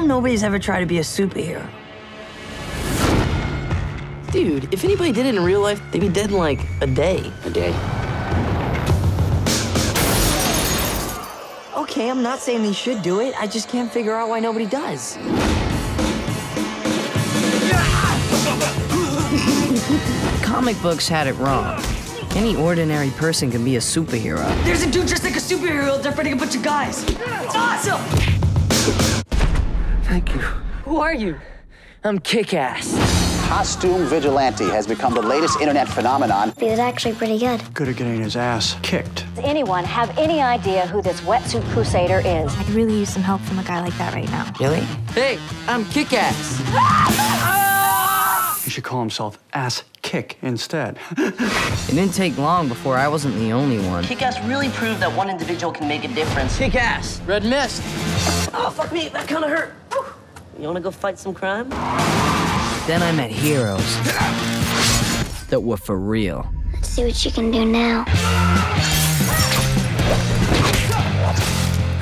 come nobody's ever tried to be a superhero? Dude, if anybody did it in real life, they'd be dead in like a day. A day. Okay, I'm not saying they should do it. I just can't figure out why nobody does. Comic books had it wrong. Any ordinary person can be a superhero. There's a dude dressed like a superhero defending a bunch of guys. It's awesome! Thank you. Who are you? I'm kick-ass. Costume vigilante has become the latest internet phenomenon. He was actually pretty good. Good at getting his ass kicked. Does anyone have any idea who this wetsuit crusader is? I could really use some help from a guy like that right now. Really? Hey, I'm kick-ass. He should call himself Ass Kick instead. It didn't take long before I wasn't the only one. Kick-Ass really proved that one individual can make a difference. Kick-ass! Red mist! Oh, fuck me, that kinda hurt. Whew. You wanna go fight some crime? Then I met heroes that were for real. Let's see what you can do now.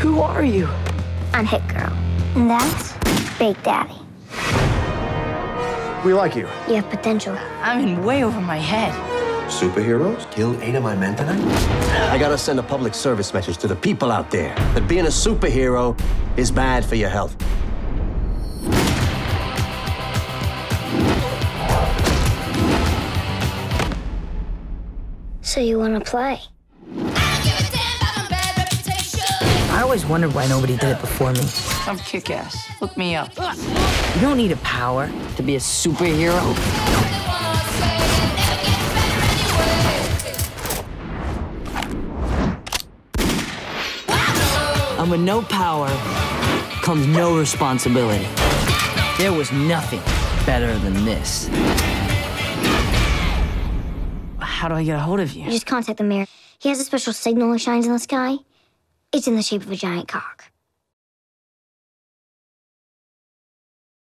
Who are you? I'm Hit Girl. And that's Big Daddy. We like you. You have potential. I'm in way over my head. Superheroes killed eight of my men tonight? I gotta send a public service message to the people out there that being a superhero is bad for your health. So you want to play? I always wondered why nobody did it before me. I'm kick-ass. Look me up. You don't need a power to be a superhero. And with no power comes no responsibility. There was nothing better than this. How do I get a hold of you? You just contact the mayor. He has a special signal that shines in the sky. It's in the shape of a giant cock.